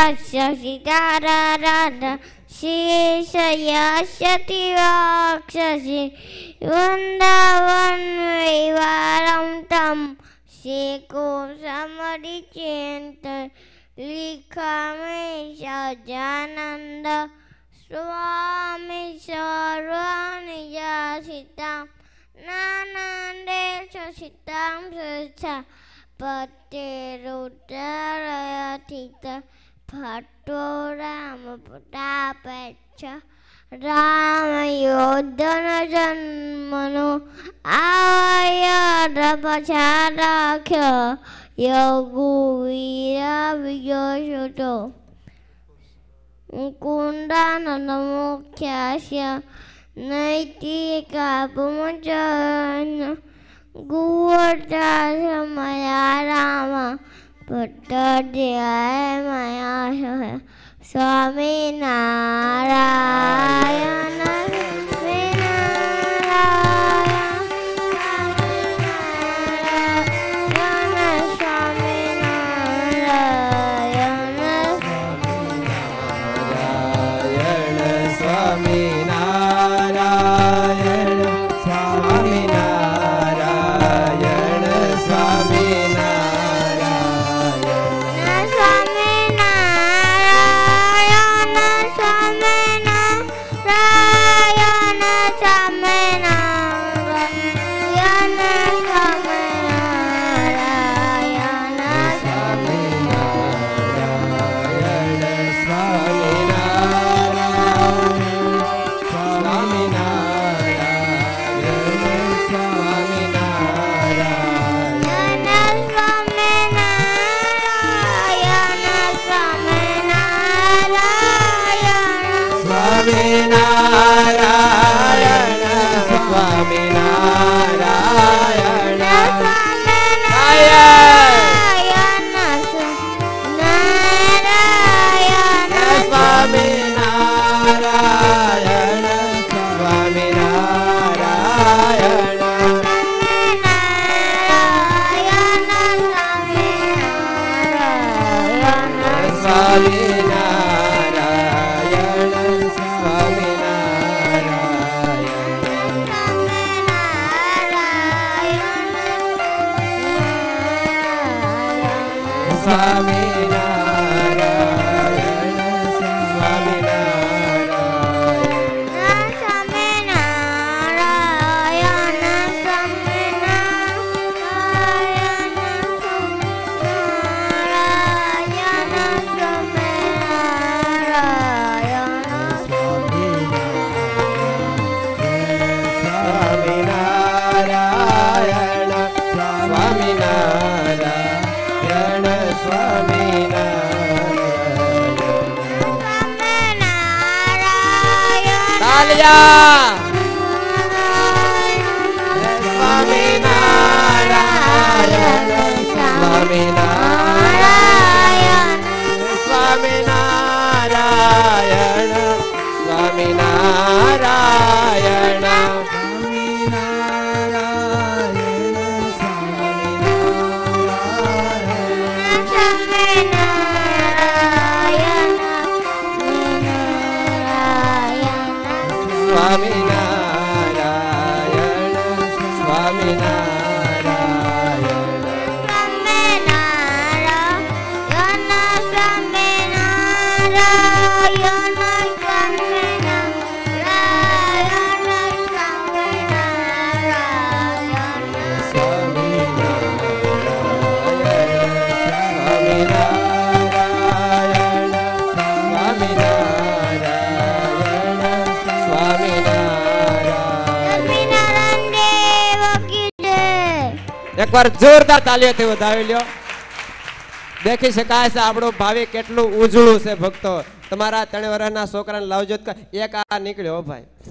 yasya sitara rada si yasya tiwaksasi yunda van vivaram tam si ko samadhi chinta likame sajananda swami sarvani yasitam nanande sasitam sasa Pati rudra ભટ્ટો Ram તાપેચ્છ Ram યોધન જન્મનો Iyer પછા રાખ્યો. યગુવીરા વિજય સુતો કુંડાનંદ મુખ્યાશ્ય Naitika પુમચન ગુવટા સમયા Ram. Bhatt મયા. Swami Narayana. Amen. caminar. 哎呀 Yana એકવાર જોરદાર તાલીઓથી વધાવી લ્યો. દેખી શકાય છે આપણું ભાવિ કેટલું ઉજળું છે ભક્તો. તમારા ત્રણ વર્ષના છોકરાને લાવજો એક આ નીકળ્યો ભાઈ.